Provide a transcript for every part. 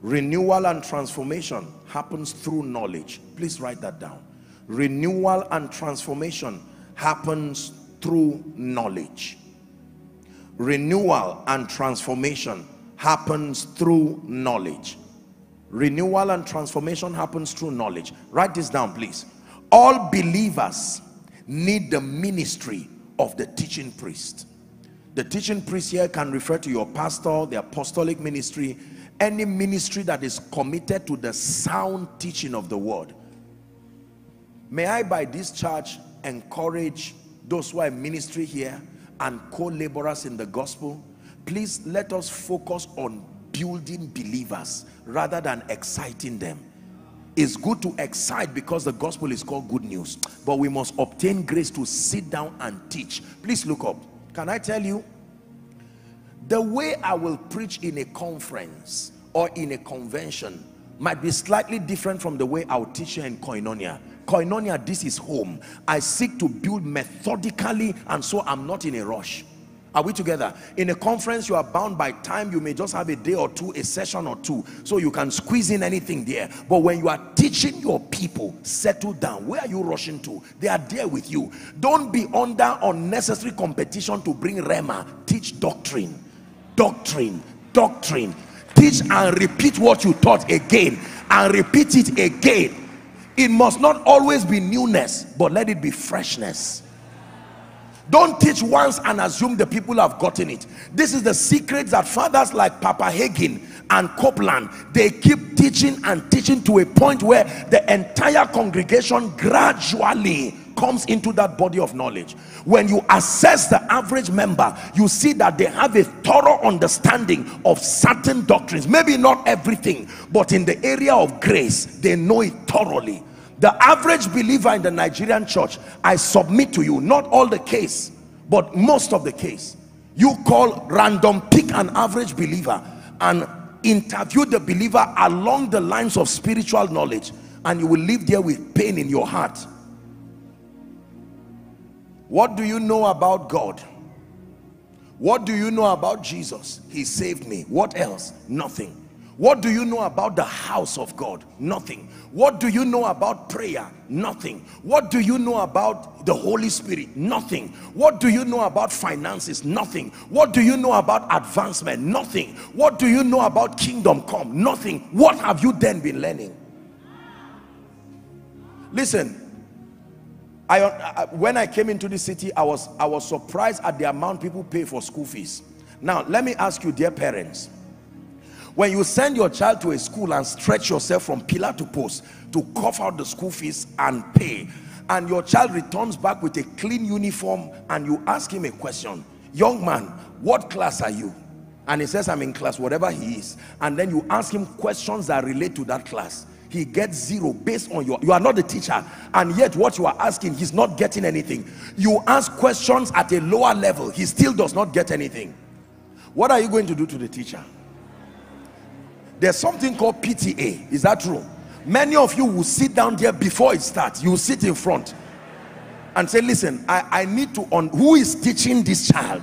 Renewal and transformation happens through knowledge. Please write that down. Renewal and transformation happens through knowledge. Renewal and transformation happens through knowledge. Renewal and transformation happens through knowledge. Write this down, please. All believers need the ministry of the teaching priest. The teaching priest here can refer to your pastor, the apostolic ministry, any ministry that is committed to the sound teaching of the word. May i by this church encourage those who are in ministry here and co-laborers in the gospel? Please let us focus on building believers rather than exciting them. It's good to excite because the gospel is called good news but we must obtain grace to sit down and teach. Please look up. Can i tell you the way I will preach in a conference or in a convention might be slightly different from the way I'll teach you in Koinonia. Koinonia, this is home. I seek to build methodically and so I'm not in a rush. Are we together? In a conference, you are bound by time. You may just have a day or two, a session or two. So you can squeeze in anything there. But when you are teaching your people, settle down. Where are you rushing to? They are there with you. Don't be under unnecessary competition to bring Rhema. Teach doctrine doctrine doctrine. Teach and repeat what you taught again and repeat it again. It must not always be newness but let it be freshness. Don't teach once and assume the people have gotten it. This is the secret that fathers like papa hagin and copeland they keep teaching and teaching to a point where the entire congregation gradually comes into that body of knowledge. When you assess the average member you see that they have a thorough understanding of certain doctrines. Maybe not everything but in the area of grace they know it thoroughly. The average believer in the Nigerian church I submit to you not all the case but most of the case you call random pick an average believer and interview the believer along the lines of spiritual knowledge and you will live there with pain in your heart what do you know about God? What do you know about Jesus? He saved me. What else? Nothing. What do you know about the house of God? Nothing. What do you know about prayer? Nothing. What do you know about the Holy Spirit? Nothing. What do you know about finances? Nothing. What do you know about advancement? Nothing. What do you know about kingdom come? Nothing. What have you then been learning? Listen I, I, when I came into the city, I was I was surprised at the amount people pay for school fees. Now, let me ask you, dear parents, when you send your child to a school and stretch yourself from pillar to post to cough out the school fees and pay, and your child returns back with a clean uniform and you ask him a question, young man, what class are you? And he says, I'm in class, whatever he is. And then you ask him questions that relate to that class he gets zero based on your you are not the teacher and yet what you are asking he's not getting anything. You ask questions at a lower level he still does not get anything. What are you going to do to the teacher? There's something called PTA is that true? Many of you will sit down there before it starts you sit in front and say listen I, I need to on who is teaching this child?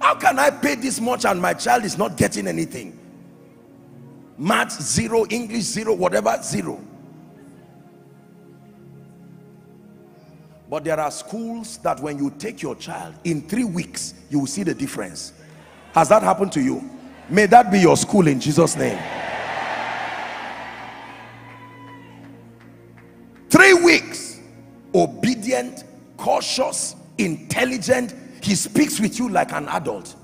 How can I pay this much and my child is not getting anything math zero english zero whatever zero. But there are schools that when you take your child in three weeks you will see the difference. Has that happened to you? May that be your school in jesus name. Three weeks. Obedient cautious intelligent. He speaks with you like an adult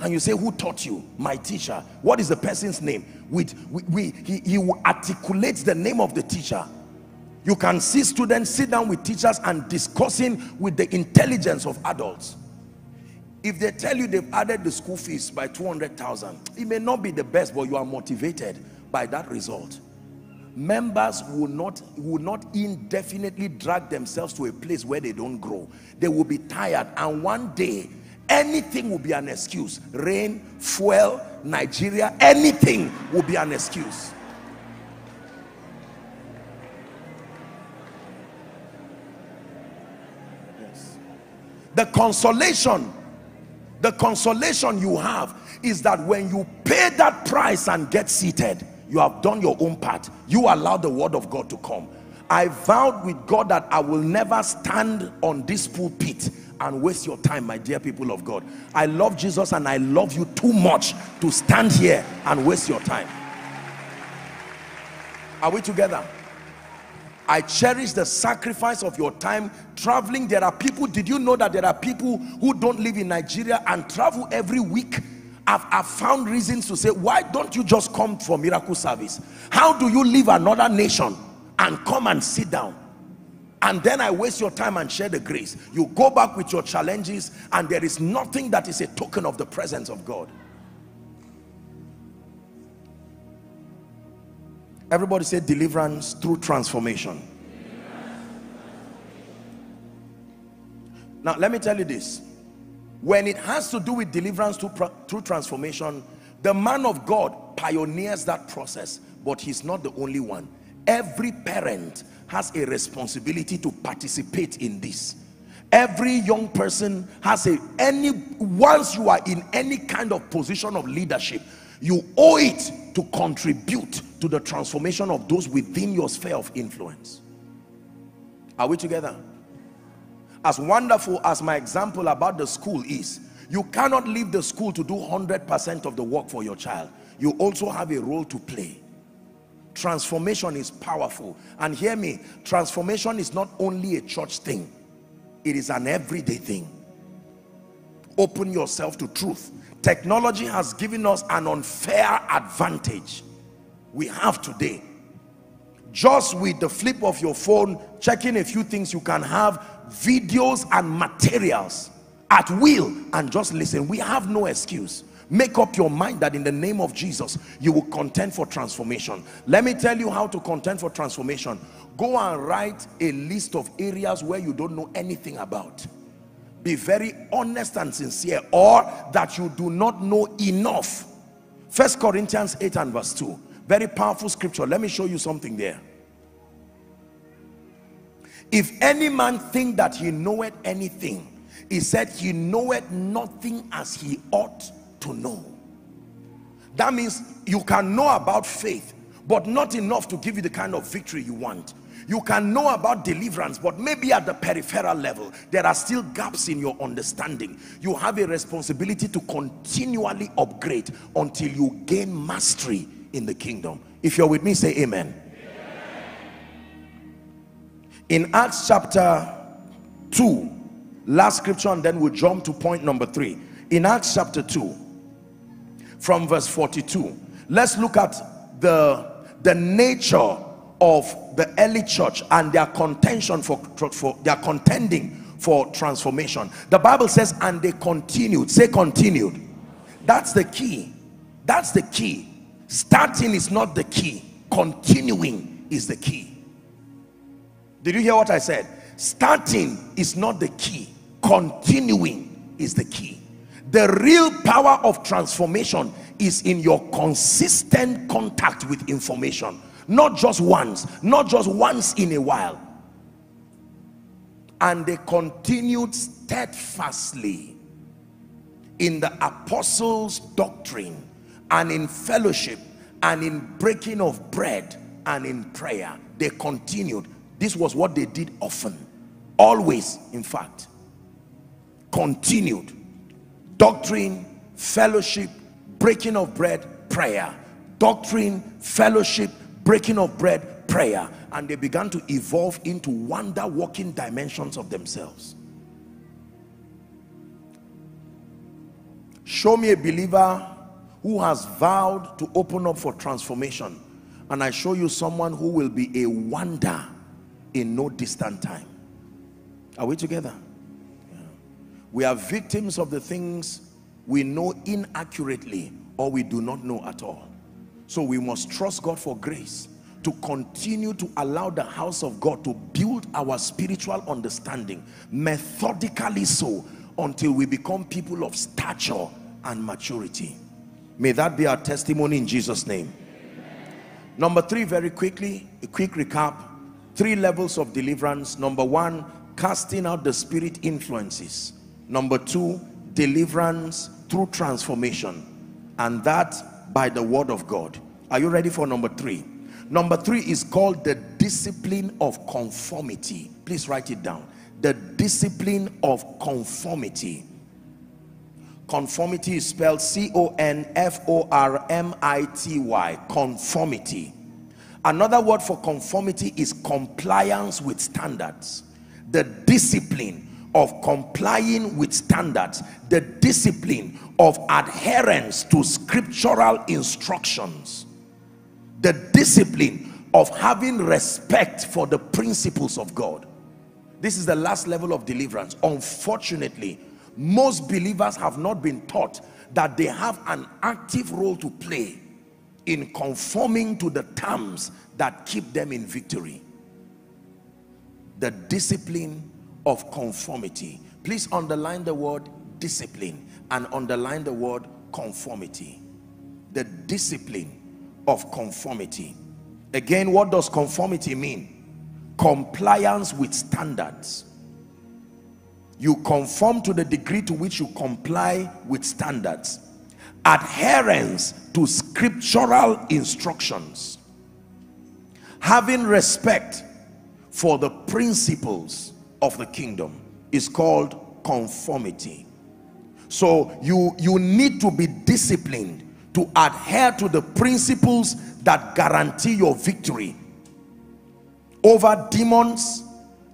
and you say who taught you? My teacher. What is the person's name? With we, we he, he will articulate the name of the teacher. You can see students sit down with teachers and discussing with the intelligence of adults. If they tell you they've added the school fees by 200,000 it may not be the best but you are motivated by that result. Members will not will not indefinitely drag themselves to a place where they don't grow. They will be tired. And one day anything will be an excuse. Rain fuel nigeria anything will be an excuse. Yes. The consolation the consolation you have is that when you pay that price and get seated you have done your own part. You allow the word of god to come. I vowed with god that i will never stand on this pulpit and waste your time my dear people of god i love jesus and i love you too much to stand here and waste your time are we together I cherish the sacrifice of your time traveling. There are people, did you know that there are people who don't live in Nigeria and travel every week? I've, I've found reasons to say, why don't you just come for miracle service? How do you leave another nation and come and sit down? And then I waste your time and share the grace. You go back with your challenges and there is nothing that is a token of the presence of God. Everybody say deliverance through transformation. Now, let me tell you this. When it has to do with deliverance through, through transformation, the man of God pioneers that process, but he's not the only one. Every parent has a responsibility to participate in this. Every young person has a, any, once you are in any kind of position of leadership, you owe it to contribute to the transformation of those within your sphere of influence. Are we together? As wonderful as my example about the school is you cannot leave the school to do 100% of the work for your child. You also have a role to play transformation is powerful. And hear me transformation is not only a church thing. It is an everyday thing. Open yourself to truth. Technology has given us an unfair advantage we have today. Just with the flip of your phone checking a few things you can have videos and materials at will and just listen. We have no excuse make up your mind that in the name of Jesus you will contend for transformation. Let me tell you how to contend for transformation. Go and write a list of areas where you don't know anything about. Be very honest and sincere or that you do not know enough. First corinthians 8 and verse 2 very powerful scripture. Let me show you something there. If any man think that he knoweth anything he said he knoweth nothing as he ought to know. That means you can know about faith but not enough to give you the kind of victory you want. You can know about deliverance but maybe at the peripheral level there are still gaps in your understanding. You have a responsibility to continually upgrade until you gain mastery in the kingdom. If you're with me say amen, in acts chapter 2 last scripture and then we'll jump to point number three. In acts chapter 2 from verse 42 let's look at the the nature of the early church and their contention for, for their contending for transformation. The bible says and they continued say continued. That's the key. That's the key. Starting is not the key. Continuing is the key. Did you hear what i said? Starting is not the key. Continuing is the key the real power of transformation is in your consistent contact with information. Not just once not just once in a while. And they continued steadfastly in the apostles doctrine and in fellowship and in breaking of bread and in prayer. They continued. This was what they did often. Always in fact continued doctrine fellowship breaking of bread prayer. Doctrine fellowship breaking of bread prayer. And they began to evolve into wonder walking dimensions of themselves. Show me a believer who has vowed to open up for transformation and I show you someone who will be a wonder in no distant time. Are we together. We are victims of the things we know inaccurately or we do not know at all So we must trust God for grace to continue to allow the house of God to build our spiritual understanding methodically so until we become people of stature and maturity. May that be our testimony in Jesus' name. Number three, very quickly, a quick recap. Three levels of deliverance. Number one, casting out the spirit influences. Number two, deliverance through transformation. And that by the word of God. Are you ready for number three? Number three is called the discipline of conformity. Please write it down. The discipline of conformity. Conformity is spelled C-O-N-F-O-R-M-I-T-Y. Conformity. Another word for conformity is compliance with standards. The discipline of complying with standards. The discipline of adherence to scriptural instructions. The discipline of having respect for the principles of God. This is the last level of deliverance. Unfortunately, most believers have not been taught that they have an active role to play in conforming to the terms that keep them in victory the discipline of conformity. Please underline the word discipline and underline the word conformity. The discipline of conformity. Again what does conformity mean? Compliance with standards. You conform to the degree to which you comply with standards. Adherence to scriptural instructions. Having respect for the principles of the kingdom is called conformity. So you you need to be disciplined to adhere to the principles that guarantee your victory over demons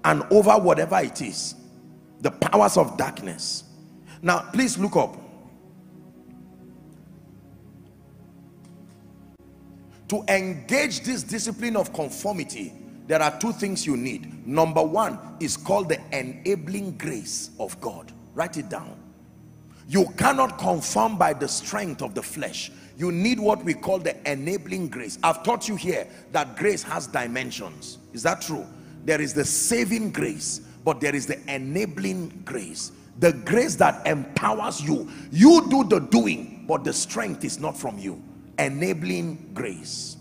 and over whatever it is the powers of darkness. Now please look up. To engage this discipline of conformity there are two things you need. Number one is called the enabling grace of God. Write it down. You cannot conform by the strength of the flesh. You need what we call the enabling grace. I've taught you here that grace has dimensions. Is that true? There is the saving grace but there is the enabling grace. The grace that empowers you. You do the doing but the strength is not from you. Enabling grace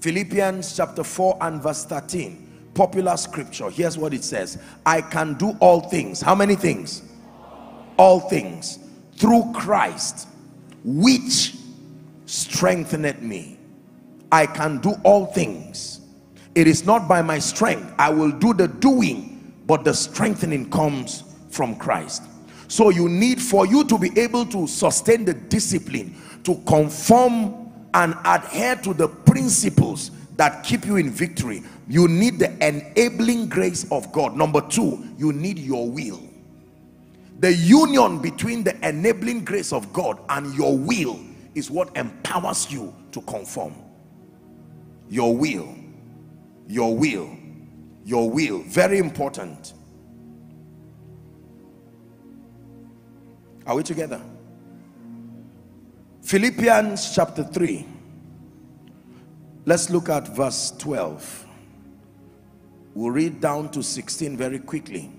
Philippians chapter 4 and verse 13 popular scripture. Here's what it says. I can do all things. How many things? All things through Christ which strengthened me. I can do all things. It is not by my strength. I will do the doing but the strengthening comes from christ. So you need for you to be able to sustain the discipline to conform and adhere to the principles that keep you in victory. You need the enabling grace of god. Number two you need your will. The union between the enabling grace of god and your will is what empowers you to conform. Your will your will your will. Very important. Are we together philippians chapter 3 let's look at verse 12 we'll read down to 16 very quickly.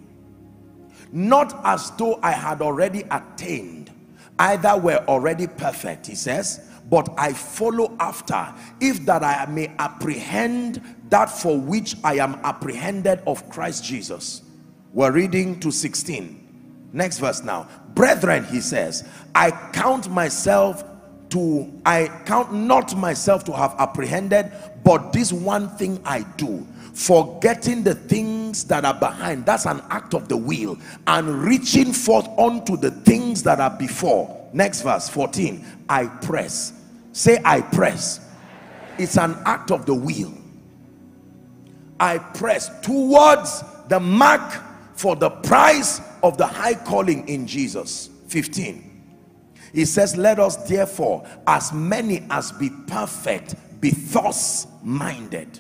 Not as though i had already attained either were already perfect he says but I follow after if that I may apprehend that for which I am apprehended of Christ Jesus. We're reading to 16 next verse now. Brethren he says I count myself to I count not myself to have apprehended but this one thing I do forgetting the things that are behind. That's an act of the will and reaching forth unto the things that are before. Next verse 14 I press. Say I press. It's an act of the will. I press towards the mark for the prize of the high calling in Jesus. 15 he says let us therefore as many as be perfect be thus minded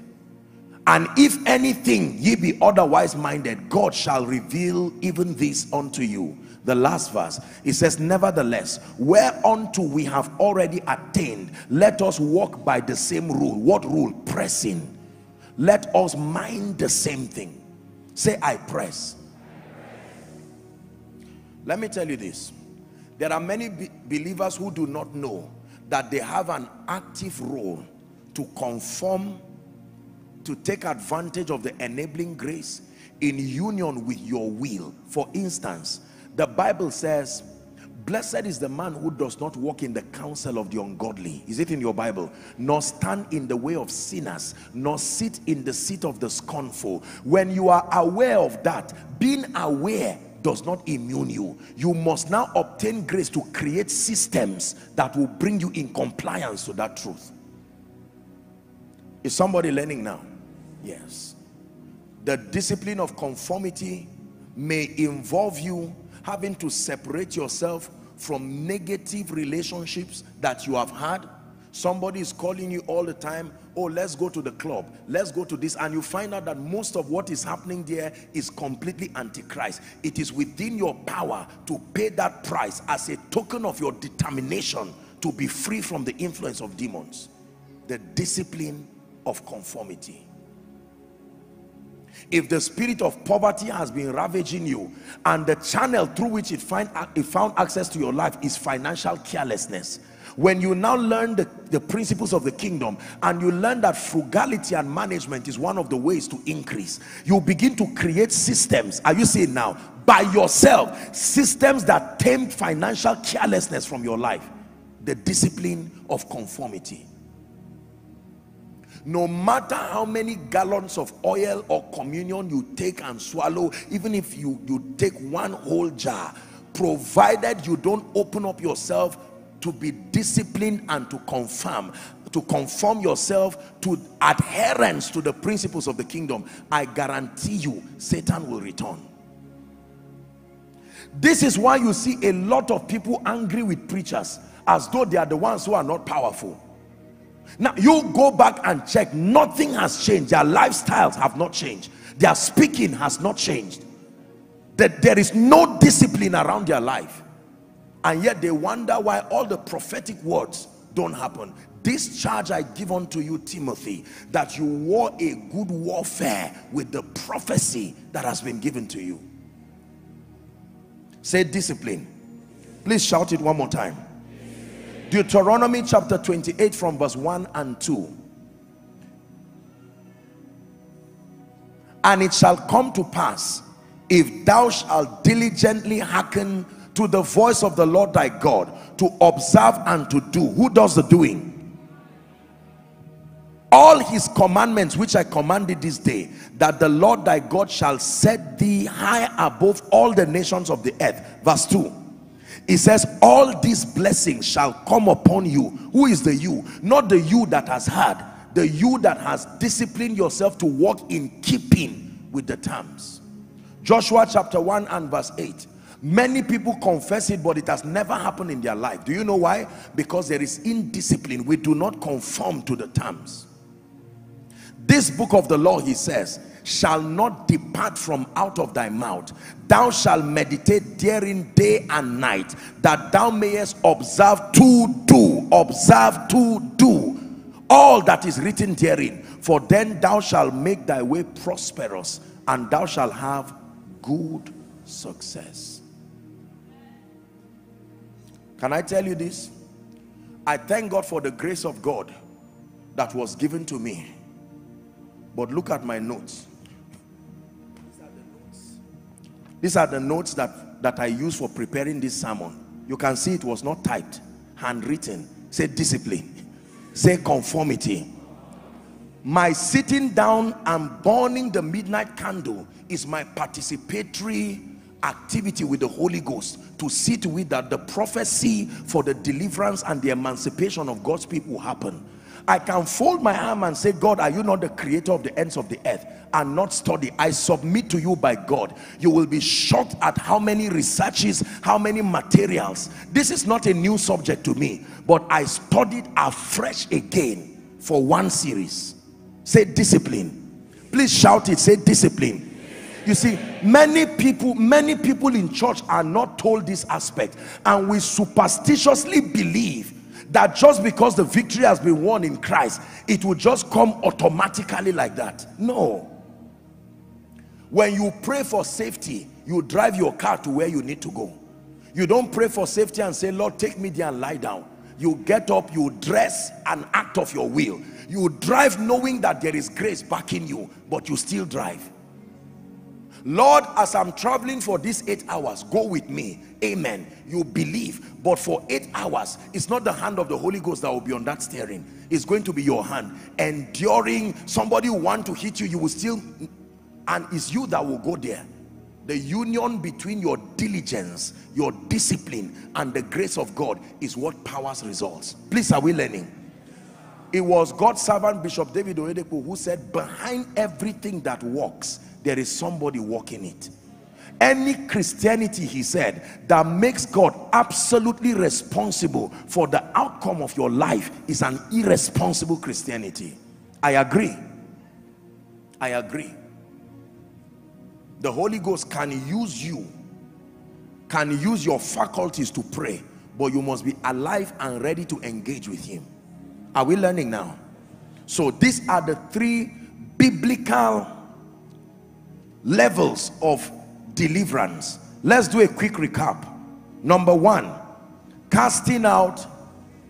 and if anything ye be otherwise minded God shall reveal even this unto you. The last verse. It says nevertheless whereunto we have already attained let us walk by the same rule. What rule? Pressing. Let us mind the same thing. Say i press. Let me tell you this there are many be believers who do not know that they have an active role to conform to take advantage of the enabling grace in union with your will. For instance the bible says blessed is the man who does not walk in the counsel of the ungodly. Is it in your bible? Nor stand in the way of sinners nor sit in the seat of the scornful. When you are aware of that being aware does not immune you. You must now obtain grace to create systems that will bring you in compliance to that truth. Is somebody learning now? Yes. The discipline of conformity may involve you having to separate yourself from negative relationships that you have had somebody is calling you all the time oh let's go to the club. Let's go to this. And you find out that most of what is happening there is completely antichrist. It is within your power to pay that price as a token of your determination to be free from the influence of demons. The discipline of conformity if the spirit of poverty has been ravaging you and the channel through which it, find, it found access to your life is financial carelessness. When you now learn the, the principles of the kingdom and you learn that frugality and management is one of the ways to increase you begin to create systems. Are you seeing now? By yourself systems that tame financial carelessness from your life. The discipline of conformity no matter how many gallons of oil or communion you take and swallow even if you you take one whole jar provided you don't open up yourself to be disciplined and to confirm to conform yourself to adherence to the principles of the kingdom i guarantee you satan will return. This is why you see a lot of people angry with preachers as though they are the ones who are not powerful now you go back and check. Nothing has changed. Their lifestyles have not changed. Their speaking has not changed. That there is no discipline around their life. And yet they wonder why all the prophetic words don't happen. This charge I give unto you Timothy that you war a good warfare with the prophecy that has been given to you. Say discipline. Please shout it one more time Deuteronomy chapter 28 from verse 1 and 2. And it shall come to pass, if thou shalt diligently hearken to the voice of the Lord thy God, to observe and to do. Who does the doing? All his commandments which I commanded this day, that the Lord thy God shall set thee high above all the nations of the earth. Verse 2 he says all these blessings shall come upon you. Who is the you? Not the you that has had the you that has disciplined yourself to walk in keeping with the terms. Joshua chapter 1 and verse 8 many people confess it but it has never happened in their life. Do you know why? Because there is indiscipline. We do not conform to the terms this book of the law he says shall not depart from out of thy mouth. Thou shalt meditate therein day and night that thou mayest observe to do observe to do all that is written therein. For then thou shalt make thy way prosperous and thou shalt have good success. Can i tell you this? I thank god for the grace of god that was given to me but look at my notes These are the notes that, that I use for preparing this sermon. You can see it was not typed, handwritten. Say discipline. Say conformity. My sitting down and burning the midnight candle is my participatory activity with the Holy Ghost to see to it that the prophecy for the deliverance and the emancipation of God's people happen I can fold my arm and say, God, are you not the creator of the ends of the earth? And not study. I submit to you by God. You will be shocked at how many researches, how many materials. This is not a new subject to me, but I studied afresh again for one series. Say discipline. Please shout it. Say discipline. You see, many people, many people in church are not told this aspect, and we superstitiously believe that just because the victory has been won in Christ, it will just come automatically like that. No. When you pray for safety, you drive your car to where you need to go. You don't pray for safety and say, Lord, take me there and lie down. You get up, you dress and act of your will. You drive knowing that there is grace backing you, but you still drive. Lord, as I'm traveling for these eight hours, go with me. Amen. You believe, but for eight hours, it's not the hand of the Holy Ghost that will be on that steering. It's going to be your hand. Enduring somebody want to hit you, you will still, and it's you that will go there. The union between your diligence, your discipline, and the grace of God is what powers results. Please, are we learning? It was God's servant, Bishop David Oyedepo, who said, behind everything that works, there is somebody walking it. Any Christianity he said that makes God absolutely responsible for the outcome of your life is an irresponsible Christianity. I agree. I agree. The Holy Ghost can use you can use your faculties to pray but you must be alive and ready to engage with him are we learning now? So these are the three biblical levels of deliverance. Let's do a quick recap. Number one casting out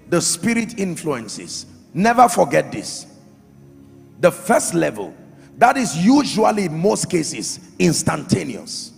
the spirit influences. Never forget this. The first level that is usually in most cases instantaneous.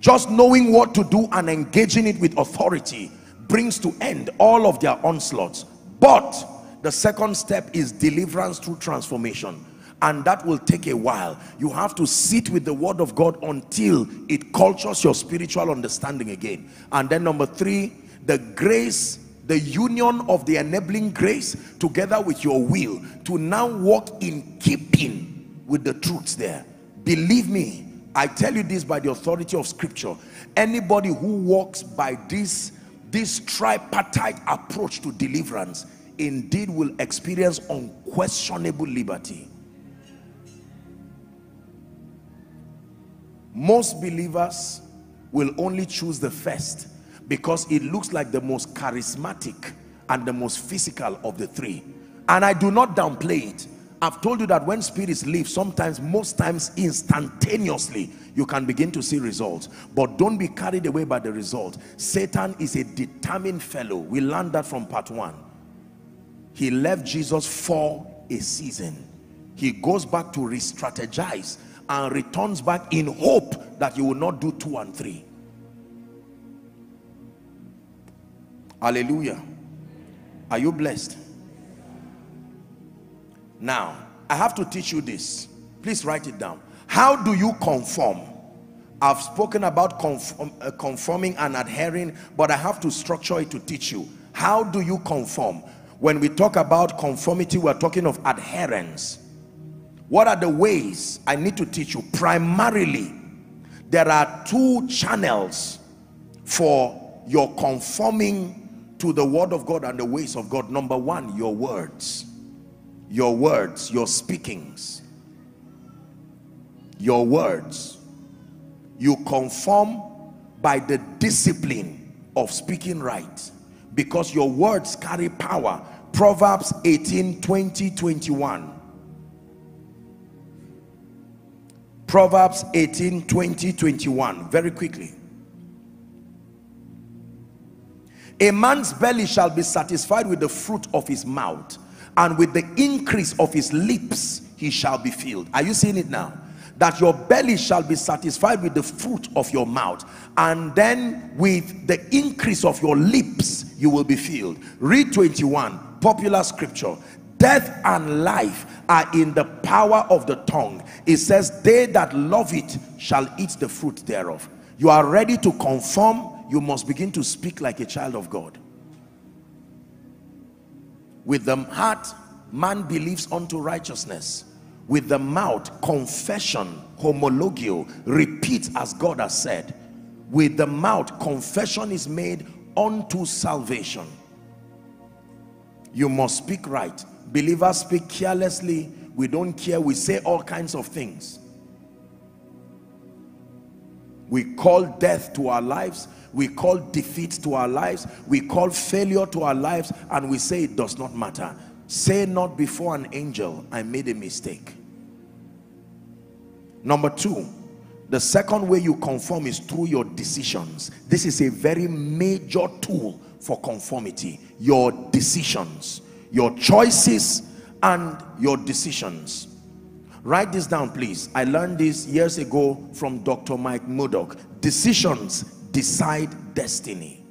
Just knowing what to do and engaging it with authority brings to end all of their onslaughts but the second step is deliverance through transformation. And that will take a while. You have to sit with the word of God until it cultures your spiritual understanding again. And then number three the grace the union of the enabling grace together with your will to now walk in keeping with the truths there. Believe me I tell you this by the authority of scripture. Anybody who walks by this this tripartite approach to deliverance indeed will experience unquestionable liberty. Most believers will only choose the first because it looks like the most charismatic and the most physical of the three. And I do not downplay it. I've told you that when spirits leave sometimes most times instantaneously you can begin to see results. But don't be carried away by the result. Satan is a determined fellow. We learned that from part one. He left Jesus for a season. He goes back to re-strategize and returns back in hope that you will not do two and three. Hallelujah. Are you blessed? Now i have to teach you this. Please write it down how do you conform? I've spoken about conform, uh, conforming and adhering but i have to structure it to teach you. How do you conform? When we talk about conformity we're talking of adherence. What are the ways I need to teach you? Primarily there are two channels for your conforming to the word of God and the ways of God. Number one your words. Your words your speakings your words you conform by the discipline of speaking right because your words carry power Proverbs 18 20 21 Proverbs 18, 20, 21. Very quickly. A man's belly shall be satisfied with the fruit of his mouth, and with the increase of his lips he shall be filled. Are you seeing it now? That your belly shall be satisfied with the fruit of your mouth, and then with the increase of your lips you will be filled. Read 21, popular scripture. Death and life are in the power of the tongue. It says they that love it shall eat the fruit thereof. You are ready to conform. You must begin to speak like a child of God. With the heart man believes unto righteousness with the mouth confession homologeo repeat as God has said with the mouth confession is made unto salvation you must speak right believers speak carelessly we don't care we say all kinds of things We call death to our lives. We call defeat to our lives. We call failure to our lives. And we say it does not matter. Say not before an angel, I made a mistake. Number two, the second way you conform is through your decisions. This is a very major tool for conformity. Your decisions, your choices and your decisions. Write this down, please. I learned this years ago from Dr. Mike Murdock. Decisions decide destiny.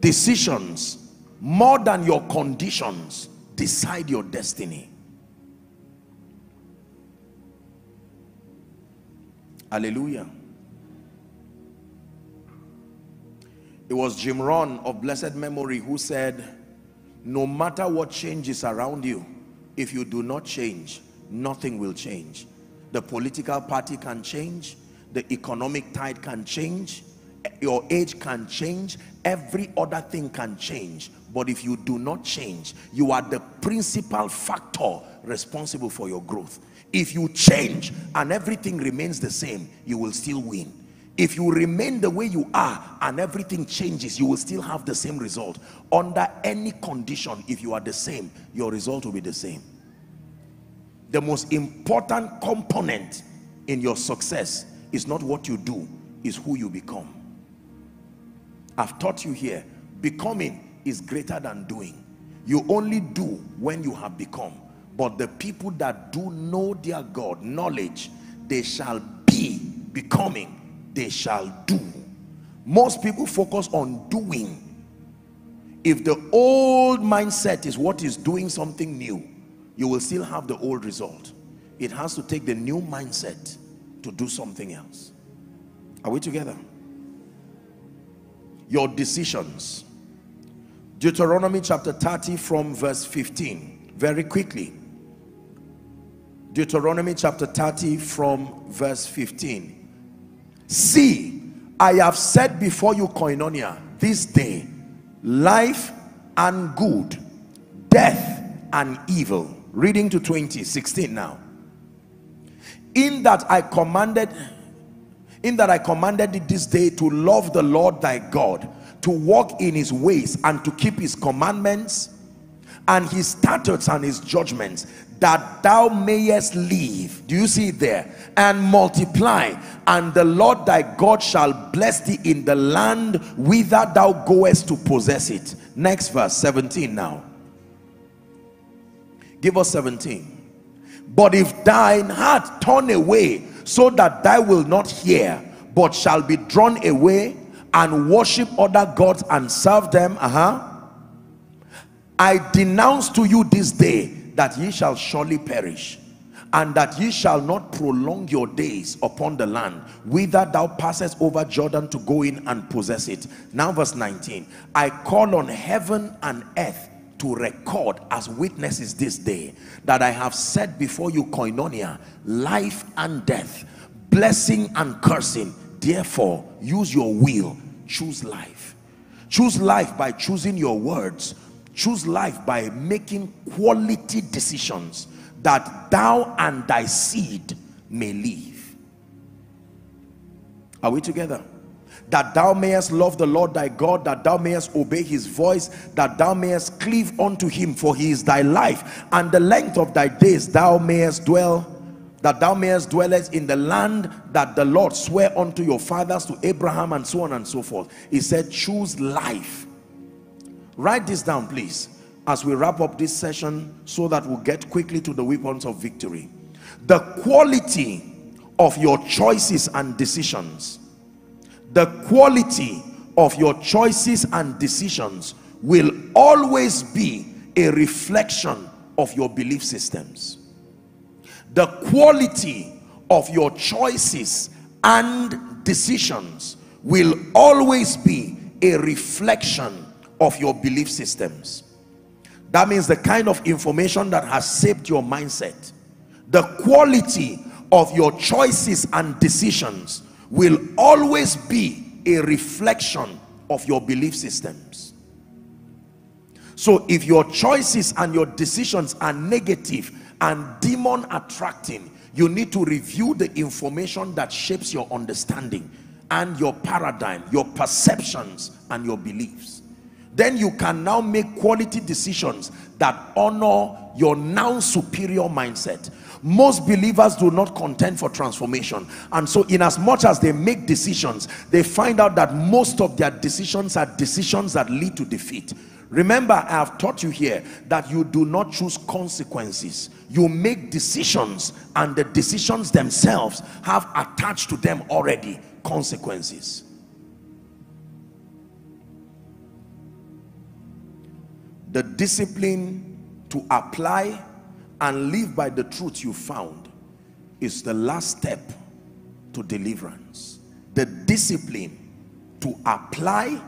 Decisions, more than your conditions, decide your destiny. Hallelujah. It was Jim Rohn of blessed memory who said, no matter what changes around you, if you do not change, nothing will change. The political party can change, the economic tide can change, your age can change, every other thing can change. But if you do not change, you are the principal factor responsible for your growth. If you change and everything remains the same, you will still win. If you remain the way you are and everything changes, you will still have the same result. Under any condition, if you are the same, your result will be the same. The most important component in your success is not what you do, is who you become. I've taught you here, becoming is greater than doing. You only do when you have become. But the people that do know their God, knowledge, they shall be becoming, they shall do. Most people focus on doing. If the old mindset is what is doing something new, you will still have the old result. It has to take the new mindset to do something else. Are we together? Your decisions. Deuteronomy chapter 30 from verse 15. Very quickly. Deuteronomy chapter 30 from verse 15. See, I have set before you koinonia this day, life and good, death and evil. Reading to 20, 16 now. In that I commanded, in that I commanded this day to love the Lord thy God, to walk in his ways and to keep his commandments and his statutes and his judgments that thou mayest live do you see it there and multiply and the lord thy god shall bless thee in the land whither thou goest to possess it. Next verse 17 now. Give us 17 but if thine heart turn away so that thou will not hear but shall be drawn away and worship other gods and serve them uh-huh I denounce to you this day that ye shall surely perish and that ye shall not prolong your days upon the land whither thou passest over Jordan to go in and possess it. Now verse 19. I call on heaven and earth to record as witnesses this day that I have set before you koinonia, life and death, blessing and cursing. Therefore, use your will, choose life. Choose life by choosing your words, choose life by making quality decisions that thou and thy seed may live. Are we together? That thou mayest love the Lord thy God, that thou mayest obey his voice, that thou mayest cleave unto him, for he is thy life, and the length of thy days thou mayest dwell, that thou mayest dwellest in the land that the Lord sware unto your fathers, to Abraham, and so on and so forth. He said, choose life Write this down, please, as we wrap up this session so that we'll get quickly to the weapons of victory. The quality of your choices and decisions, the quality of your choices and decisions will always be a reflection of your belief systems. The quality of your choices and decisions will always be a reflection of your belief systems. That means the kind of information that has shaped your mindset the quality of your choices and decisions will always be a reflection of your belief systems. So if your choices and your decisions are negative and demon attracting You need to review the information that shapes your understanding and your paradigm, your perceptions and your beliefs. Then you can now make quality decisions that honor your now superior mindset. Most believers do not contend for transformation. And so in as much as they make decisions, they find out that most of their decisions are decisions that lead to defeat. Remember, I have taught you here that you do not choose consequences. You make decisions and the decisions themselves have attached to them already consequences. The discipline to apply and live by the truth you found is the last step to deliverance. The discipline to apply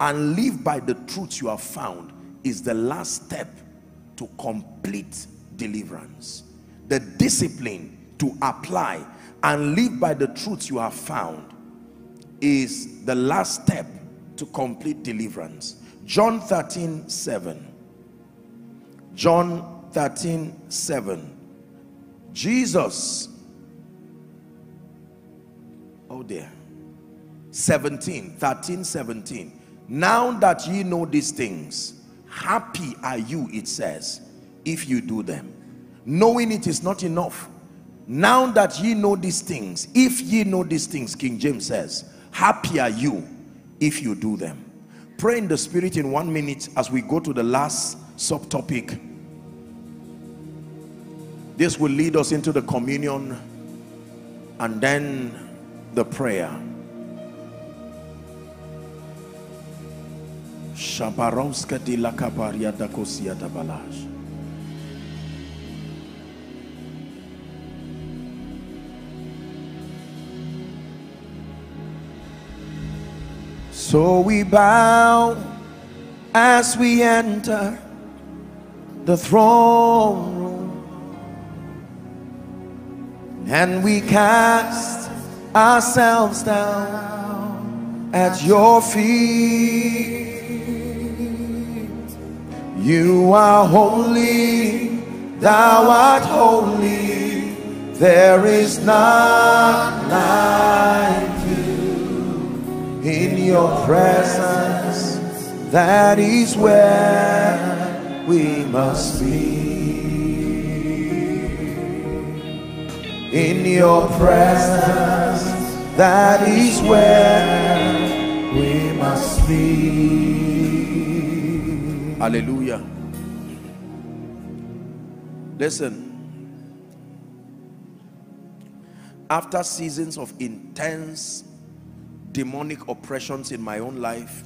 and live by the truth you have found is the last step to complete deliverance. The discipline to apply and live by the truth you have found is the last step to complete deliverance. John 13, 7. John 13, 7. Jesus. Oh dear. 17, 13, 17 now that ye know these things, happy are you, it says, if you do them. Knowing it is not enough. Now that ye know these things, if ye know these things, King James says, happy are you if you do them. Pray in the spirit in one minute as we go to the last subtopic. This will lead us into the communion and then the prayer. Di la kaparia da kosia da. So we bow as we enter the throne room and we cast ourselves down at your feet. You are holy, thou art holy, there is none like you. In your presence, that is where we must be. In your presence, that is where we must be. Hallelujah. Listen. After seasons of intense demonic oppressions in my own life,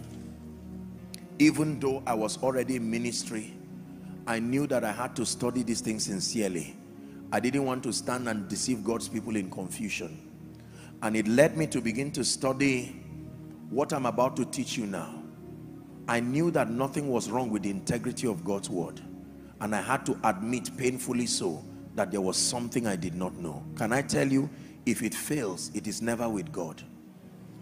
even though I was already in ministry, I knew that I had to study these things sincerely. I didn't want to stand and deceive God's people in confusion. And it led me to begin to study what I'm about to teach you now. I knew that nothing was wrong with the integrity of God's word. And I had to admit painfully so that there was something I did not know. Can I tell you, if it fails, it is never with God.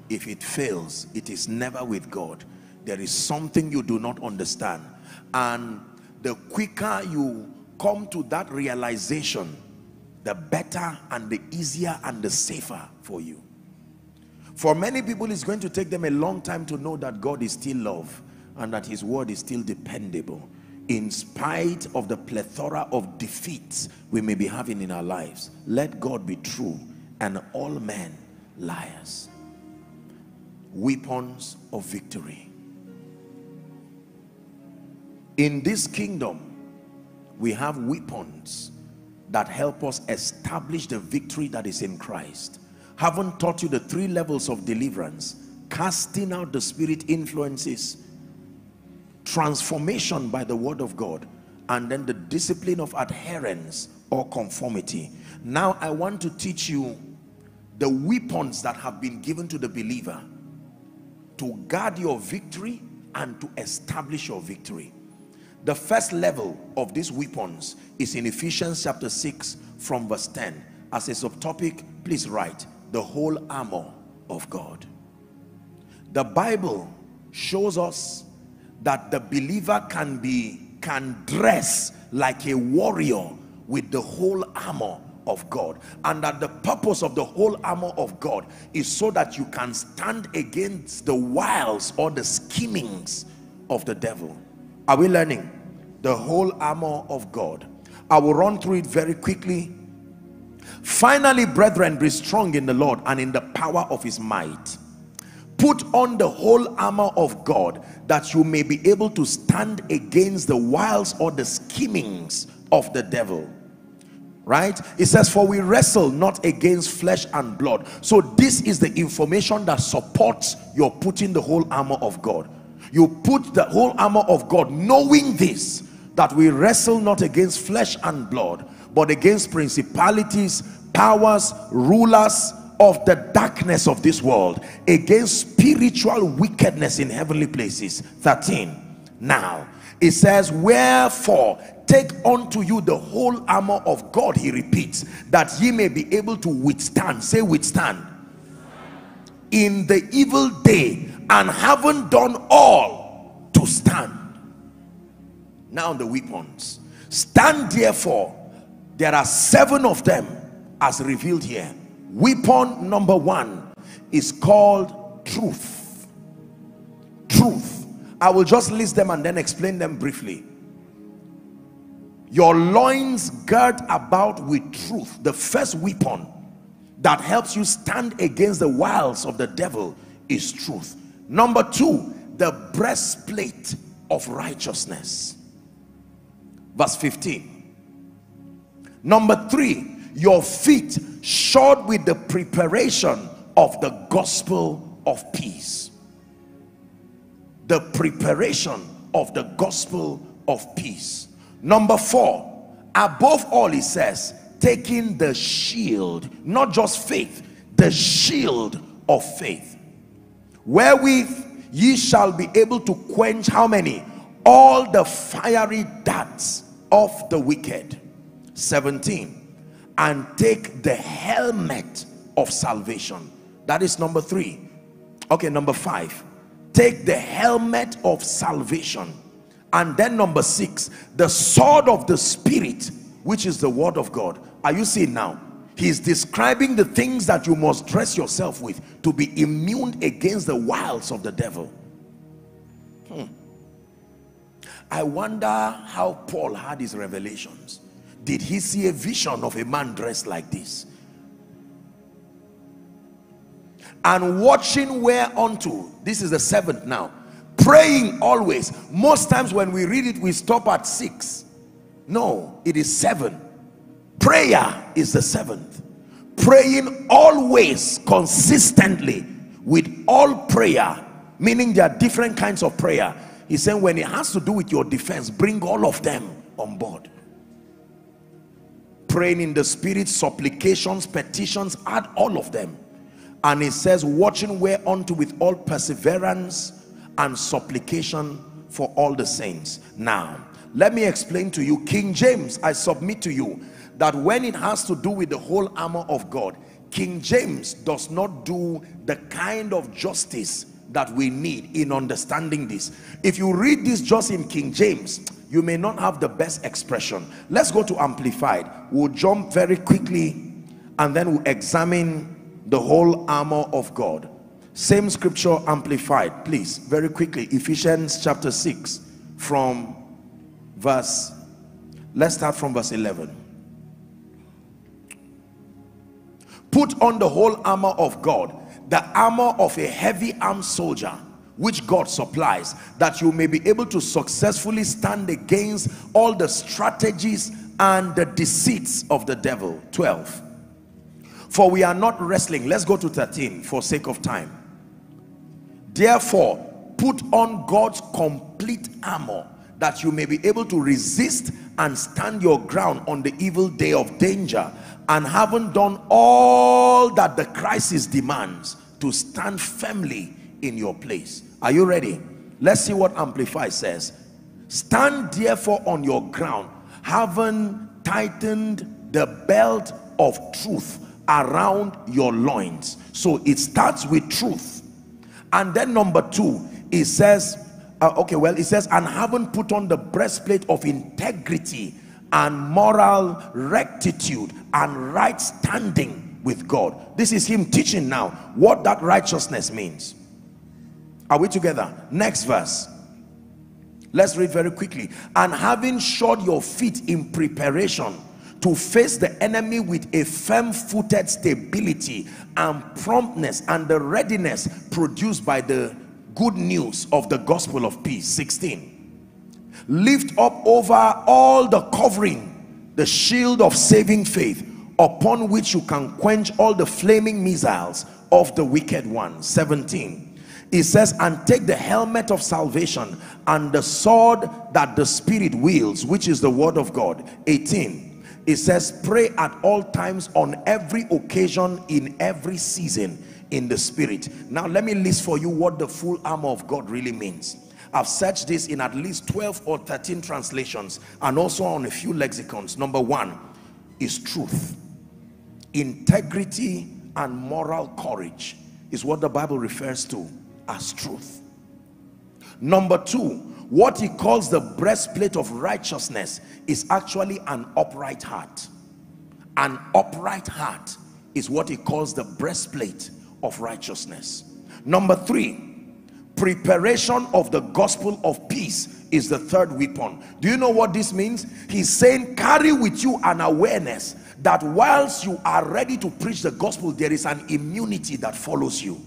If it fails, it is never with God. There is something you do not understand. And the quicker you come to that realization, the better and the easier and the safer for you. For many people, it's going to take them a long time to know that God is still love and that his word is still dependable. In spite of the plethora of defeats we may be having in our lives let God be true and all men liars. Weapons of victory. In this kingdom we have weapons that help us establish the victory that is in Christ. Haven't taught you the three levels of deliverance? Casting out the spirit influences transformation by the word of God and then the discipline of adherence or conformity. Now I want to teach you the weapons that have been given to the believer to guard your victory and to establish your victory. The first level of these weapons is in Ephesians chapter 6 from verse 10 as a subtopic please write the whole armor of God. The Bible shows us that the believer can be can dress like a warrior with the whole armor of God. And that the purpose of the whole armor of God is so that you can stand against the wiles or the schemings of the devil. Are we learning? The whole armor of God. I will run through it very quickly. Finally brethren be strong in the Lord and in the power of his might put on the whole armor of God that you may be able to stand against the wiles or the schemings of the devil. Right? It says for we wrestle not against flesh and blood. So this is the information that supports your putting the whole armor of god. You put the whole armor of god knowing this that we wrestle not against flesh and blood but against principalities powers rulers of the darkness of this world against spiritual wickedness in heavenly places. 13 now it says wherefore take unto you the whole armor of God he repeats that ye may be able to withstand. Say withstand. In the evil day and haven't done all to stand. Now the weapons stand therefore. There are seven of them as revealed here weapon number one is called truth. Truth. I will just list them and then explain them briefly. Your loins gird about with truth. The first weapon that helps you stand against the wiles of the devil is truth. Number two the breastplate of righteousness. Verse 15 number three your feet shod with the preparation of the gospel of peace. The preparation of the gospel of peace. Number four above all he says taking the shield not just faith the shield of faith wherewith ye shall be able to quench how many? All the fiery darts of the wicked. 17 and take the helmet of salvation. That is number three. Okay number five. Take the helmet of salvation. And then number six the sword of the spirit which is the word of god. Are you seeing now? He's describing the things that you must dress yourself with to be immune against the wiles of the devil. Hmm. i wonder how paul had his revelations did he see a vision of a man dressed like this? And watching whereunto this is the seventh now praying always. Most times when we read it we stop at six. No it is seven. Prayer is the seventh. Praying always consistently with all prayer meaning there are different kinds of prayer. He's saying when it has to do with your defense bring all of them on board praying in the spirit supplications petitions add all of them. And it says watching whereunto with all perseverance and supplication for all the saints. Now let me explain to you king james i submit to you that when it has to do with the whole armor of god king james does not do the kind of justice that we need in understanding this. If you read this just in king james you may not have the best expression. Let's go to amplified. We'll jump very quickly and then we'll examine the whole armor of God. Same scripture amplified. Please very quickly. Ephesians chapter 6 from verse let's start from verse 11 put on the whole armor of God the armor of a heavy armed soldier which God supplies that you may be able to successfully stand against all the strategies and the deceits of the devil. 12 for we are not wrestling. Let's go to 13 for sake of time. Therefore put on God's complete armor that you may be able to resist and stand your ground on the evil day of danger and haven't done all that the crisis demands to stand firmly in your place are you ready let's see what amplify says stand therefore on your ground having tightened the belt of truth around your loins so it starts with truth and then number two it says uh, okay well it says and haven't put on the breastplate of integrity and moral rectitude and right standing with God. This is him teaching now what that righteousness means. Are we together? Next verse. Let's read very quickly. And having shod your feet in preparation to face the enemy with a firm-footed stability and promptness and the readiness produced by the good news of the gospel of peace. 16 lift up over all the covering the shield of saving faith upon which you can quench all the flaming missiles of the wicked one 17 it says and take the helmet of salvation and the sword that the spirit wields which is the word of god. 18 it says pray at all times on every occasion in every season in the spirit. Now let me list for you what the full armor of god really means. I've searched this in at least 12 or 13 translations and also on a few lexicons. Number one is truth. Integrity and moral courage is what the Bible refers to as truth. Number two, what he calls the breastplate of righteousness is actually an upright heart. An upright heart is what he calls the breastplate of righteousness. Number three, preparation of the gospel of peace is the third weapon do you know what this means he's saying carry with you an awareness that whilst you are ready to preach the gospel there is an immunity that follows you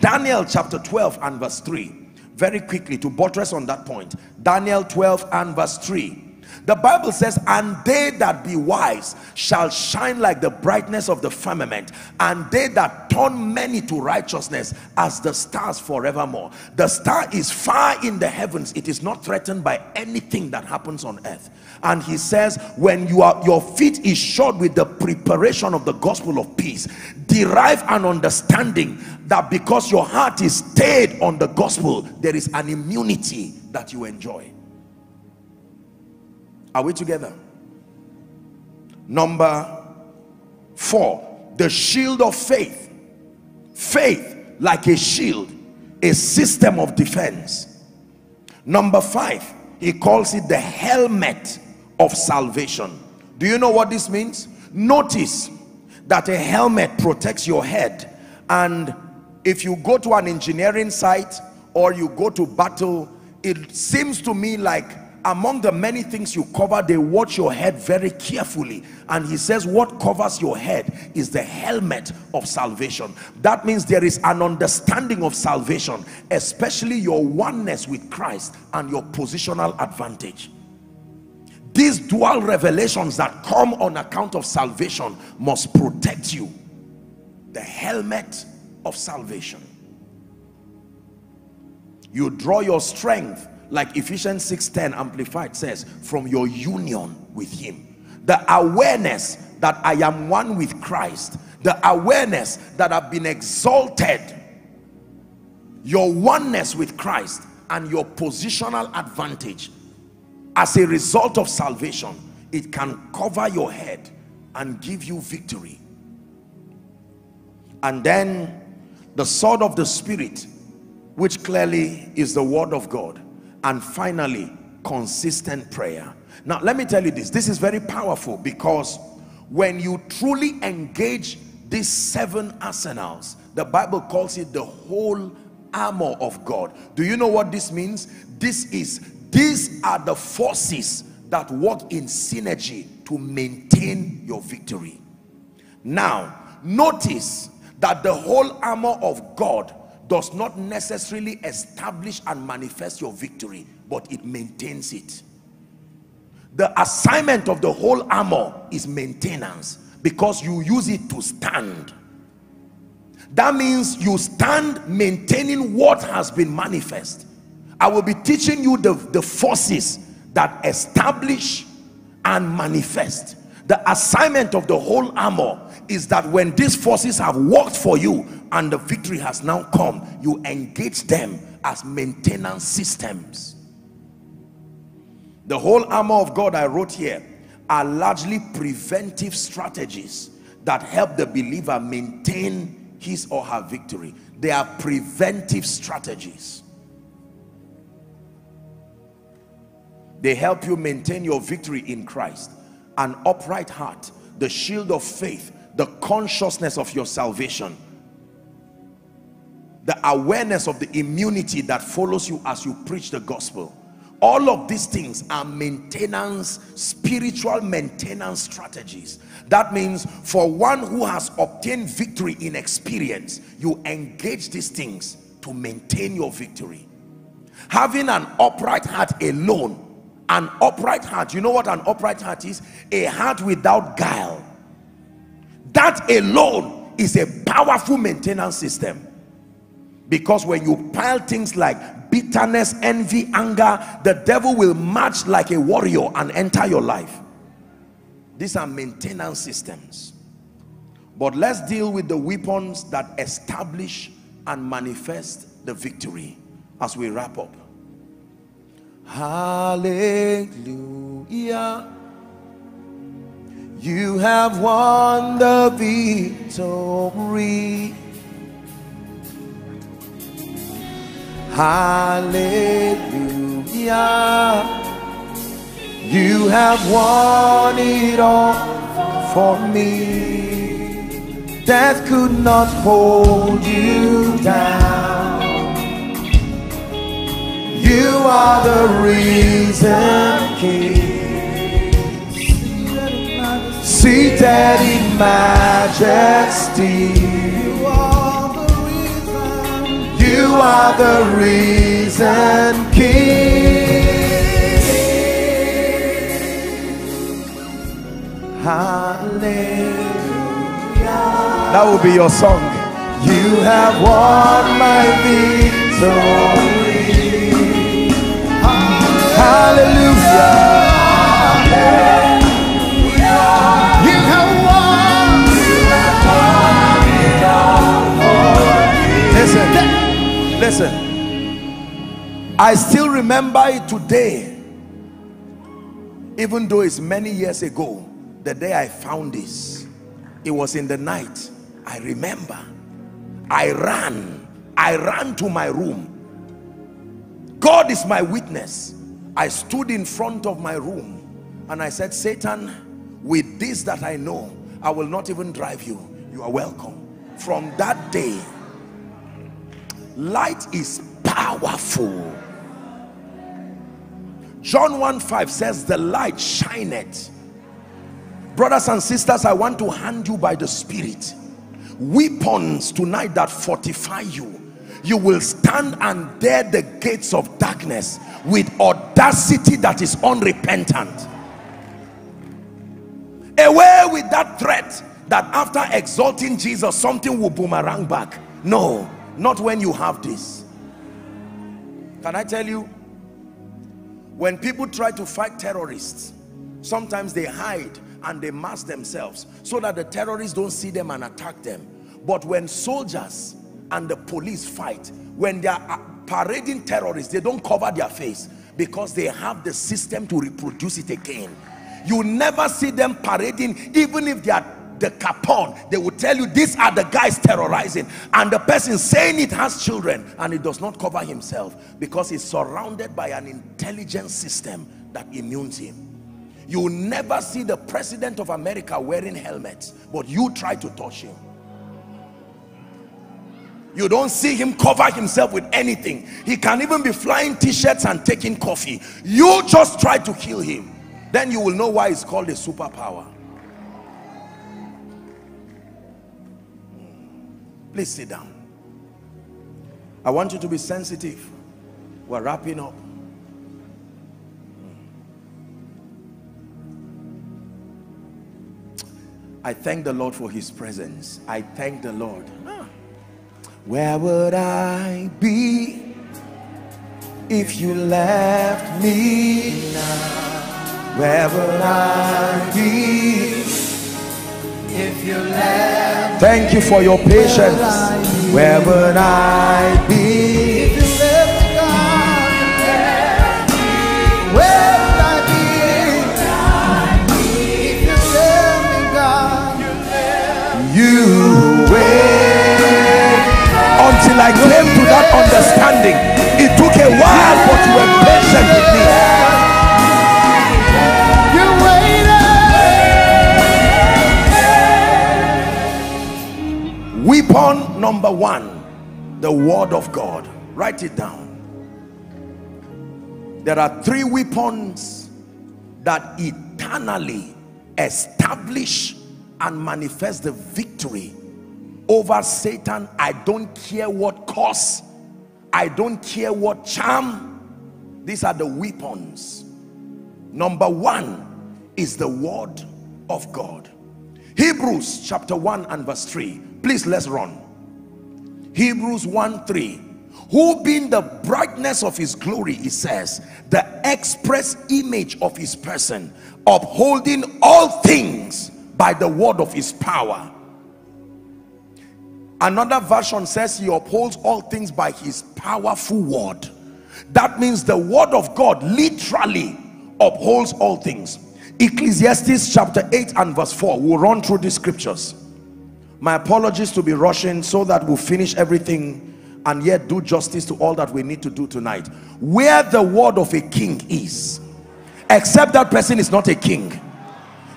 daniel chapter 12 and verse 3 very quickly to buttress on that point daniel 12 and verse 3 the Bible says, and they that be wise shall shine like the brightness of the firmament, and they that turn many to righteousness as the stars forevermore. The star is far in the heavens. It is not threatened by anything that happens on earth. And he says, when you are your feet is shod with the preparation of the gospel of peace, derive an understanding that because your heart is stayed on the gospel, there is an immunity that you enjoy. Are we together? Number four, the shield of faith. Faith like a shield, a system of defense. Number five, he calls it the helmet of salvation. Do you know what this means? Notice that a helmet protects your head and if you go to an engineering site or you go to battle, it seems to me like among the many things you cover they watch your head very carefully. And he says what covers your head is the helmet of salvation. That means there is an understanding of salvation especially your oneness with christ and your positional advantage. These dual revelations that come on account of salvation must protect you. The helmet of salvation. You draw your strength like Ephesians 6:10 amplified says from your union with him. The awareness that I am one with Christ the awareness that I've been exalted your oneness with Christ and your positional advantage as a result of salvation it can cover your head and give you victory. And then the sword of the spirit which clearly is the word of God and finally consistent prayer. Now let me tell you this. This is very powerful because when you truly engage these seven arsenals the bible calls it the whole armor of god. Do you know what this means? This is these are the forces that work in synergy to maintain your victory. Now notice that the whole armor of god does not necessarily establish and manifest your victory but it maintains it. The assignment of the whole armor is maintenance because you use it to stand. That means you stand maintaining what has been manifest. I will be teaching you the, the forces that establish and manifest. The assignment of the whole armor is that when these forces have worked for you and the victory has now come you engage them as maintenance systems. The whole armor of God I wrote here are largely preventive strategies that help the believer maintain his or her victory. They are preventive strategies. They help you maintain your victory in Christ. An upright heart, the shield of faith, the consciousness of your salvation, the awareness of the immunity that follows you as you preach the gospel. All of these things are maintenance, spiritual maintenance strategies. That means for one who has obtained victory in experience, you engage these things to maintain your victory. Having an upright heart alone an upright heart you know what an upright heart is a heart without guile that alone is a powerful maintenance system because when you pile things like bitterness envy anger the devil will march like a warrior and enter your life these are maintenance systems but let's deal with the weapons that establish and manifest the victory as we wrap up Hallelujah. You have won the victory. Hallelujah. You have won it all for me. Death could not hold you down. You are the reason, King. Seated in majesty. You are the reason, King. Hallelujah. That will be your song. You have won my victory. Hallelujah. You Listen. I still remember it today. Even though it's many years ago, the day I found this, it was in the night. I remember. I ran. I ran to my room. God is my witness. I stood in front of my room and I said, Satan, with this that I know, I will not even drive you. You are welcome. From that day, light is powerful. John 1 5 says, The light shineth. Brothers and sisters, I want to hand you by the Spirit weapons tonight that fortify you. You will stand and dare the gates of darkness with audacity that is unrepentant away with that threat that after exalting Jesus something will boomerang back no not when you have this. Can I tell you when people try to fight terrorists sometimes they hide and they mask themselves so that the terrorists don't see them and attack them. But when soldiers and the police fight when they are uh, parading terrorists they don't cover their face because they have the system to reproduce it again. You never see them parading even if they are the capon. They will tell you these are the guys terrorizing. And the person saying it has children and it does not cover himself because he's surrounded by an intelligence system that immunes him. You will never see the president of America wearing helmets but you try to touch him. You don't see him cover himself with anything. He can even be flying t-shirts and taking coffee. You just try to kill him. Then you will know why it's called a superpower please sit down. I want you to be sensitive. We're wrapping up. I thank the Lord for his presence. I thank the Lord. Ah. Where would I be if you left me now? Where would I be Thank you for your patience. Where would I be? You wait until I came to that understanding. It took a while, number one the word of God. Write it down. There are three weapons that eternally establish and manifest the victory over Satan. I don't care what cause. I don't care what charm. These are the weapons. Number one is the word of God. Hebrews chapter 1 and verse 3 please let's run Hebrews 1 3 who being the brightness of his glory he says the express image of his person upholding all things by the word of his power. Another version says he upholds all things by his powerful word. That means the word of God literally upholds all things. Ecclesiastes chapter 8 and verse 4 we'll run through the scriptures my apologies to be rushing so that we'll finish everything and yet do justice to all that we need to do tonight. Where the word of a king is except that person is not a king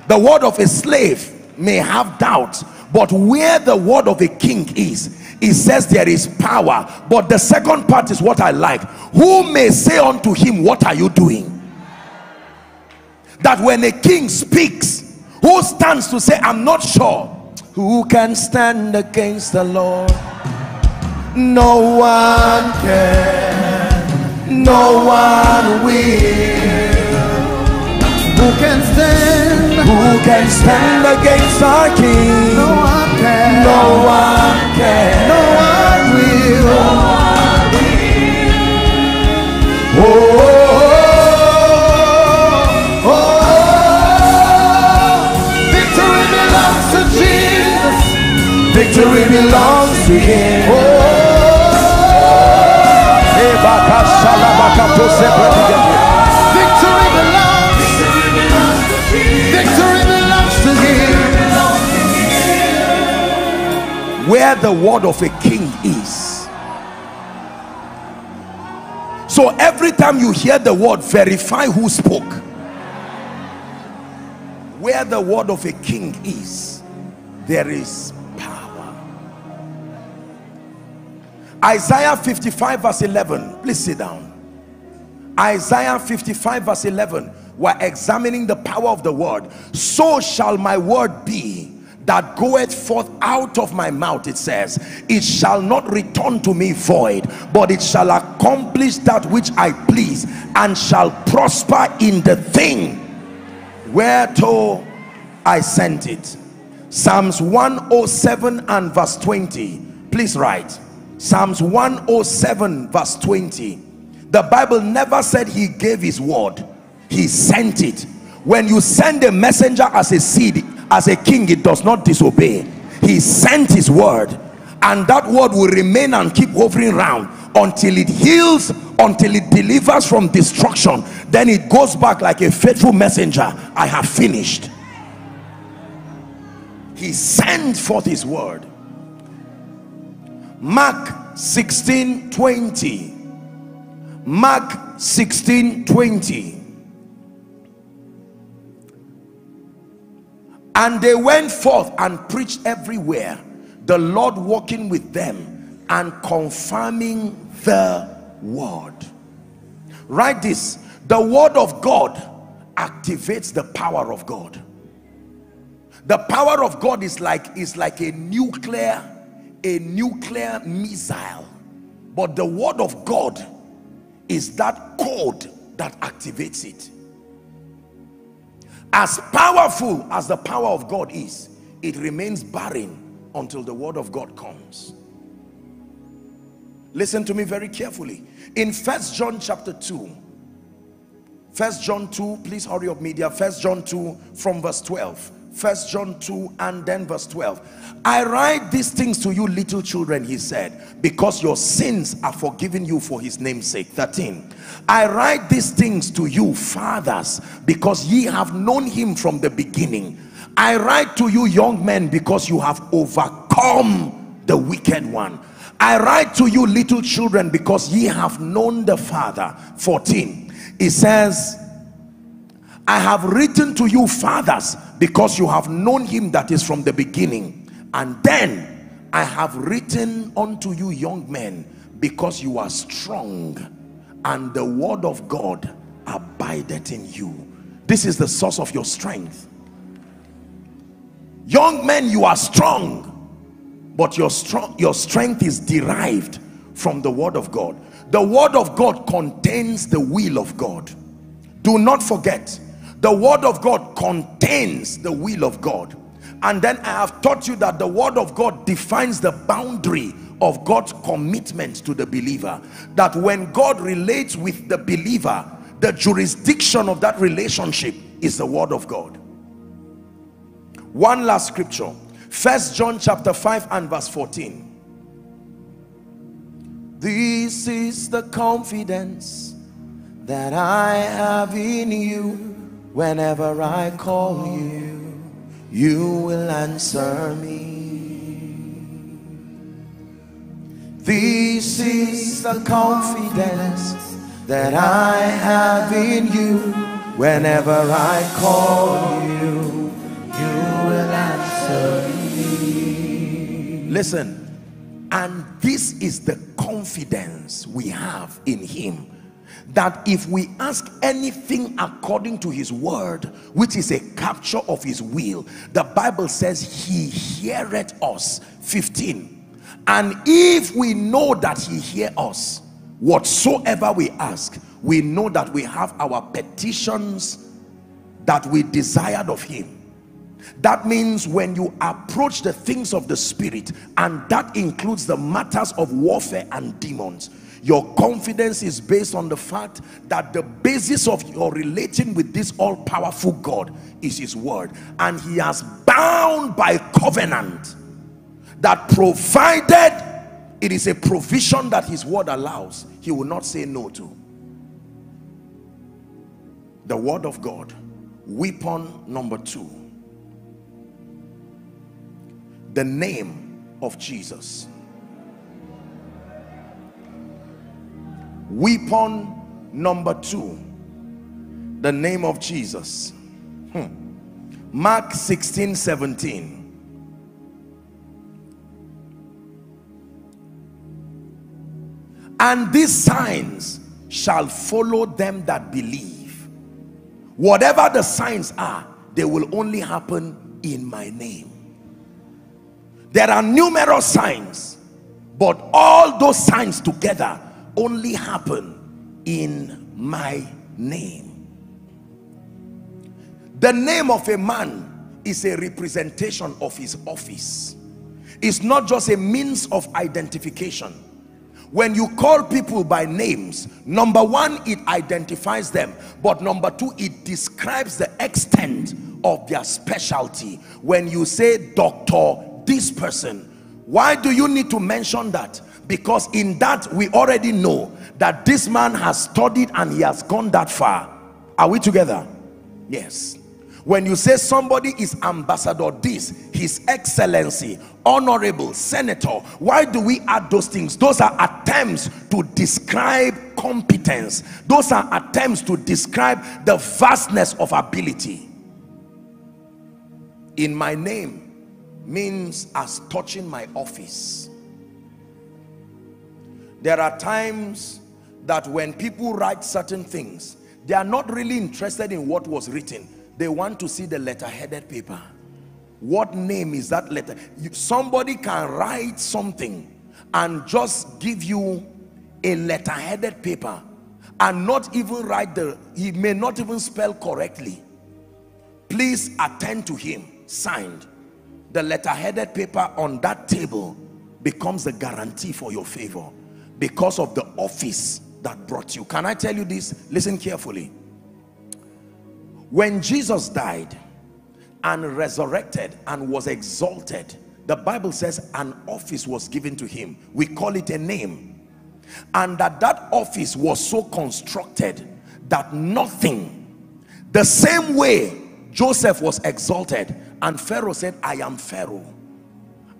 the word of a slave may have doubt but where the word of a king is it says there is power. But the second part is what i like. Who may say unto him what are you doing? That when a king speaks who stands to say i'm not sure who can stand against the lord no one can no one will Who can stand? who can stand against our king No one can. no one to him victory belongs. Victory belongs to Him. where the word of a king is so every time you hear the word verify who spoke where the word of a king is there is isaiah 55 verse 11 please sit down. Isaiah 55 verse 11 we're examining the power of the word. So shall my word be that goeth forth out of my mouth it says. It shall not return to me void but it shall accomplish that which I please and shall prosper in the thing whereto I sent it. Psalms 107 and verse 20 please write Psalms 107 verse 20 the Bible never said he gave his word. He sent it. When you send a messenger as a seed as a king it does not disobey. He sent his word and that word will remain and keep hovering around until it heals until it delivers from destruction. Then it goes back like a faithful messenger. I have finished. He sent forth his word mark 16 20 mark 16 20 and they went forth and preached everywhere the lord walking with them and confirming the word. Write this the word of god activates the power of god. The power of god is like is like a nuclear a nuclear missile but the word of god is that code that activates it. As powerful as the power of God is it remains barren until the word of God comes. Listen to me very carefully. In first John chapter 2 first John 2 please hurry up media. First John 2 from verse 12 first John 2 and then verse 12 I write these things to you little children he said because your sins are forgiven you for his name's sake. 13 I write these things to you fathers because ye have known him from the beginning. I write to you young men because you have overcome the wicked one. I write to you little children because ye have known the father. 14 He says I have written to you fathers because you have known him that is from the beginning and then I have written unto you young men because you are strong and the word of God abideth in you. This is the source of your strength. Young men, you are strong, but your strong your strength is derived from the word of God. The word of God contains the will of God. Do not forget, the word of God contains the will of God. And then I have taught you that the word of God defines the boundary of God's commitment to the believer. That when God relates with the believer, the jurisdiction of that relationship is the word of God. One last scripture. First John chapter 5 and verse 14. This is the confidence that I have in you Whenever I call you, you will answer me. This is the confidence that I have in you. Whenever I call you, you will answer me. Listen, and this is the confidence we have in him that if we ask anything according to his word which is a capture of his will the bible says he heareth us. 15 and if we know that he hear us whatsoever we ask we know that we have our petitions that we desired of him. That means when you approach the things of the spirit and that includes the matters of warfare and demons your confidence is based on the fact that the basis of your relating with this all-powerful God is his word. And he has bound by covenant that provided it is a provision that his word allows he will not say no to. The word of God weapon number two. The name of Jesus weapon number two. The name of jesus. Hmm. mark 16 17 and these signs shall follow them that believe. Whatever the signs are they will only happen in my name. There are numerous signs but all those signs together only happen in my name. The name of a man is a representation of his office. It's not just a means of identification. When you call people by names number one it identifies them. But number two it describes the extent of their specialty. When you say doctor this person why do you need to mention that because in that we already know that this man has studied and he has gone that far. Are we together? Yes. When you say somebody is ambassador this his excellency honorable senator why do we add those things? Those are attempts to describe competence. Those are attempts to describe the vastness of ability. In my name means as touching my office there are times that when people write certain things they are not really interested in what was written. They want to see the letter-headed paper. What name is that letter? You, somebody can write something and just give you a letter-headed paper and not even write the he may not even spell correctly. Please attend to him. Signed. The letter-headed paper on that table becomes the guarantee for your favor because of the office that brought you. Can i tell you this? Listen carefully. When jesus died and resurrected and was exalted the bible says an office was given to him. We call it a name. And that that office was so constructed that nothing the same way joseph was exalted and pharaoh said i am pharaoh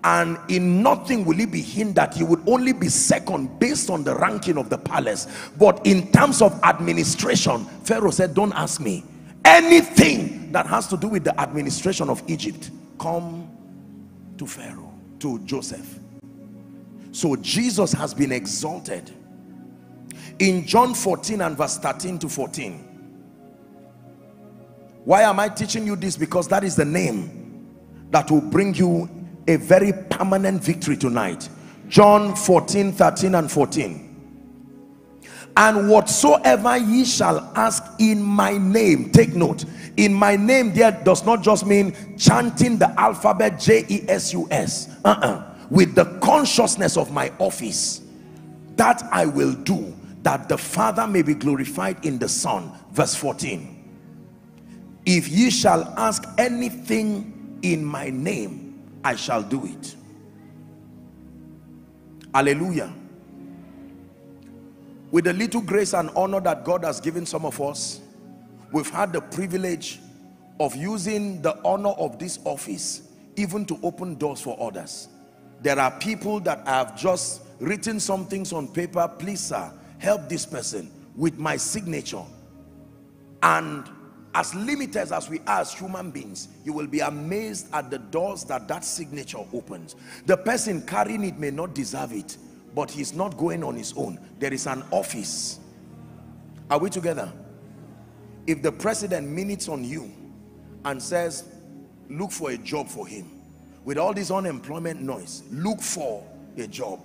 and in nothing will he be hindered he would only be second based on the ranking of the palace but in terms of administration pharaoh said don't ask me anything that has to do with the administration of egypt come to pharaoh to joseph So Jesus has been exalted. In John 14 and verse 13 to 14. Why am I teaching you this? Because that is the name that will bring you a very permanent victory tonight. John 14, 13 and 14. And whatsoever ye shall ask in my name, take note, in my name there does not just mean chanting the alphabet J-E-S-U-S. Uh-uh. With the consciousness of my office, that I will do, that the Father may be glorified in the Son. Verse 14. If ye shall ask anything in my name, I shall do it. Hallelujah. With the little grace and honor that God has given some of us, we've had the privilege of using the honor of this office even to open doors for others. There are people that have just written some things on paper, please sir, help this person with my signature. And as limited as we are as human beings you will be amazed at the doors that that signature opens. The person carrying it may not deserve it but he's not going on his own. There is an office. Are we together? If the president minutes on you and says look for a job for him with all this unemployment noise look for a job.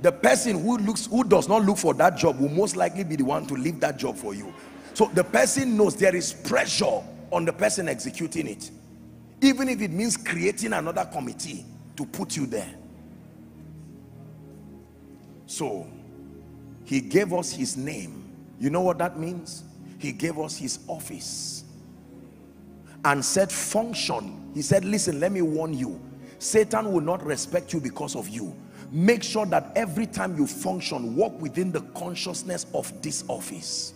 The person who looks who does not look for that job will most likely be the one to leave that job for you so the person knows there is pressure on the person executing it. Even if it means creating another committee to put you there. So he gave us his name. You know what that means? He gave us his office and said function. He said, listen, let me warn you. Satan will not respect you because of you. Make sure that every time you function, walk within the consciousness of this office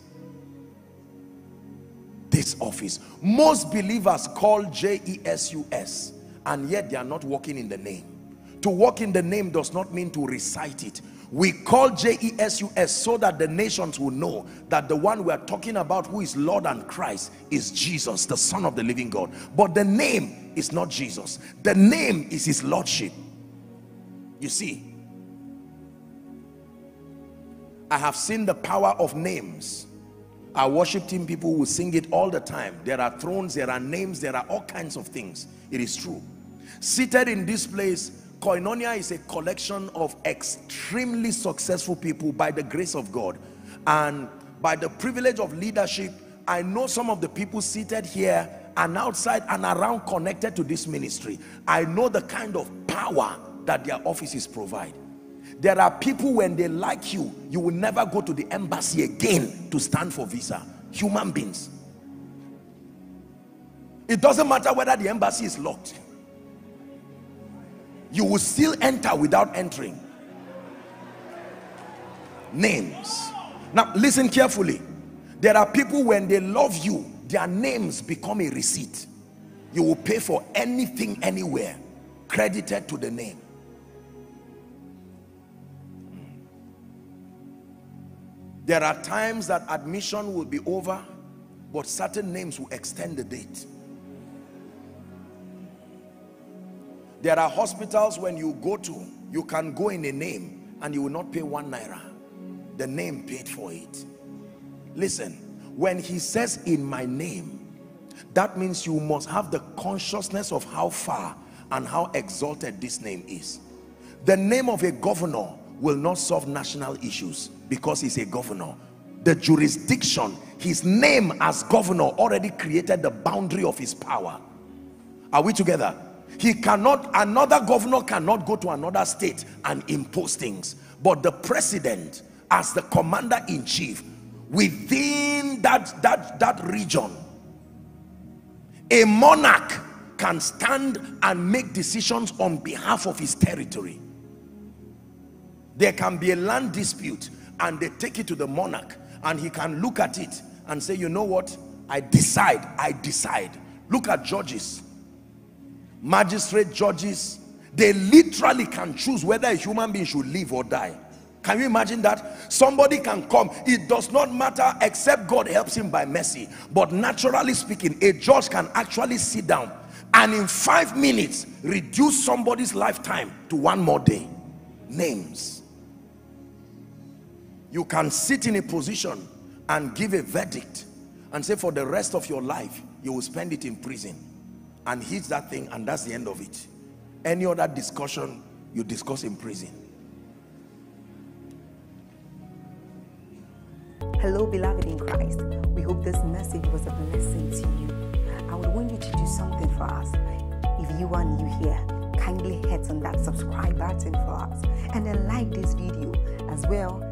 this office. Most believers call J-E-S-U-S and yet they are not walking in the name. To walk in the name does not mean to recite it. We call J-E-S-U-S so that the nations will know that the one we are talking about who is Lord and Christ is Jesus, the Son of the living God. But the name is not Jesus. The name is his Lordship. You see, I have seen the power of names our worship team people will sing it all the time. There are thrones, there are names, there are all kinds of things. It is true. Seated in this place, Koinonia is a collection of extremely successful people by the grace of God. And by the privilege of leadership, I know some of the people seated here and outside and around connected to this ministry. I know the kind of power that their offices provide. There are people when they like you, you will never go to the embassy again to stand for visa. Human beings. It doesn't matter whether the embassy is locked. You will still enter without entering. Names. Now listen carefully. There are people when they love you, their names become a receipt. You will pay for anything anywhere credited to the name. There are times that admission will be over, but certain names will extend the date. There are hospitals when you go to, you can go in a name and you will not pay one naira. The name paid for it. Listen, when he says in my name, that means you must have the consciousness of how far and how exalted this name is. The name of a governor will not solve national issues because he's a governor. The jurisdiction his name as governor already created the boundary of his power. Are we together? He cannot another governor cannot go to another state and impose things. But the president as the commander-in-chief within that that that region a monarch can stand and make decisions on behalf of his territory there can be a land dispute and they take it to the monarch and he can look at it and say, you know what? I decide, I decide. Look at judges, magistrate judges. They literally can choose whether a human being should live or die. Can you imagine that? Somebody can come. It does not matter except God helps him by mercy. But naturally speaking, a judge can actually sit down and in five minutes reduce somebody's lifetime to one more day names. You can sit in a position and give a verdict and say for the rest of your life, you will spend it in prison and hit that thing and that's the end of it. Any other discussion you discuss in prison. Hello, beloved in Christ. We hope this message was a blessing to you. I would want you to do something for us. If you are new here, kindly hit on that subscribe button for us and then like this video as well.